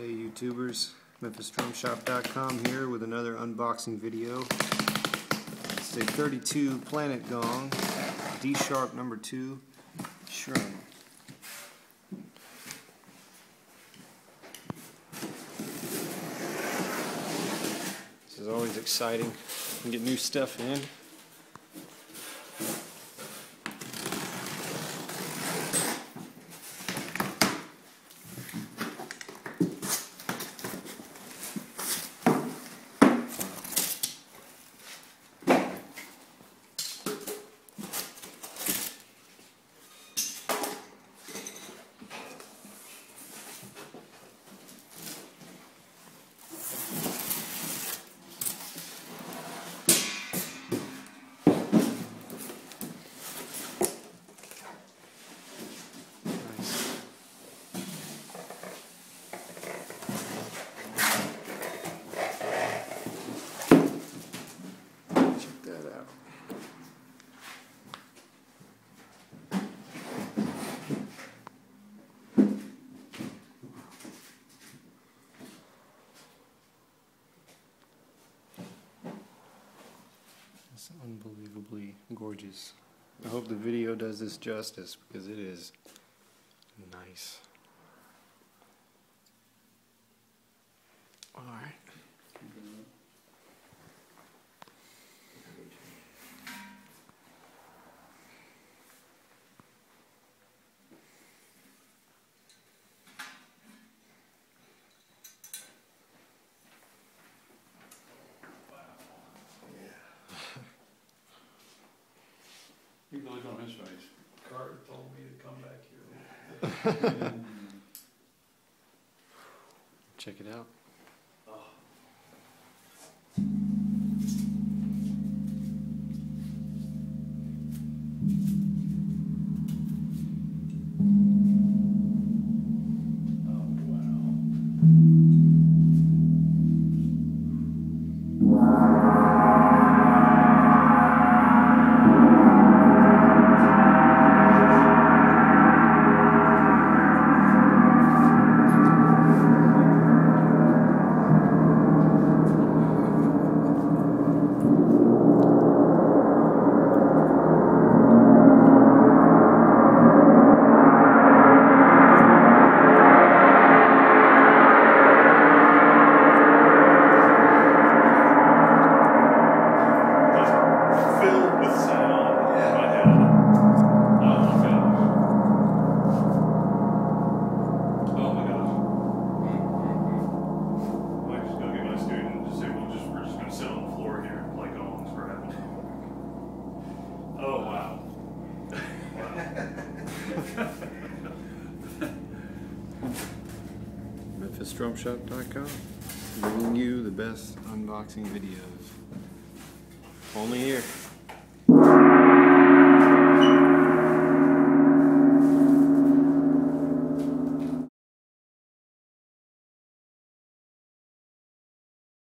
Hey YouTubers, MemphisDrumShop.com here with another unboxing video. It's a 32 Planet Gong, D Sharp number 2, Chiron. This is always exciting. You can get new stuff in. Nice. Check that out. Unbelievably gorgeous. I hope the video does this justice because it is nice. You can look on his face. Carter told me to come back here. Check it out. Oh, wow. MemphisDrumShop.com bringing you the best unboxing videos. Only here.